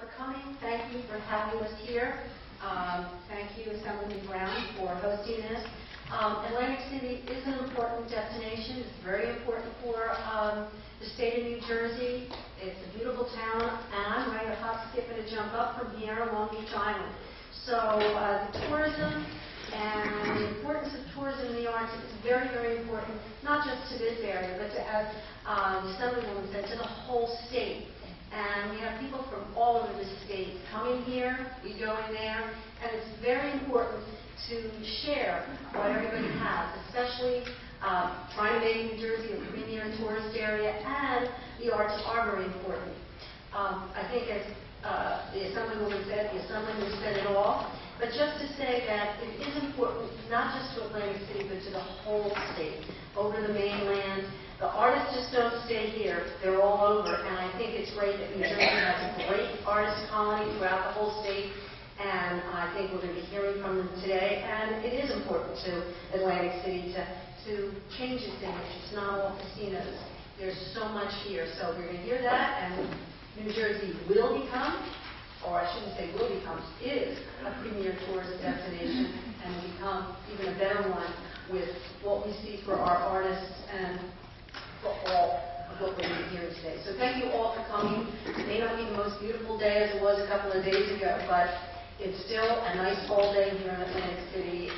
for coming. Thank you for having us here. Um, Thank you, Assemblyman Brown, for hosting this. Um, Atlantic City is an important destination. It's very important for um, the state of New Jersey. It's a beautiful town, and I'm ready to hop, skip, and a jump up from here Long Beach Island. So uh, the tourism and the importance of tourism in the arts is very, very important, not just to this area, but to, as um, Assemblywoman said, to the whole state. And we have people from all over the here, we go in there, and it's very important to share what everybody has, especially um, trying to New Jersey a premier tourist area, and the arts are very important. Um, I think as uh, the Assemblywoman said, the Assemblyman said it all, but just to say that it is important, not just to Atlantic City, but to the whole state, over the mainland. The artists just don't stay here, they're all over, and I think it's great that New Jersey has a great throughout the whole state, and I think we're going to be hearing from them today, and it is important to Atlantic City to, to change its image. It's not all casinos. There's so much here, so we're going to hear that, and New Jersey will become, or I shouldn't say will become, is a premier tourist destination, and will become even a better one with what we see for our artists and for all of what we're doing here today. So thank you all for coming. Most beautiful day as it was a couple of days ago, but it's still a nice fall day here in Atlantic City,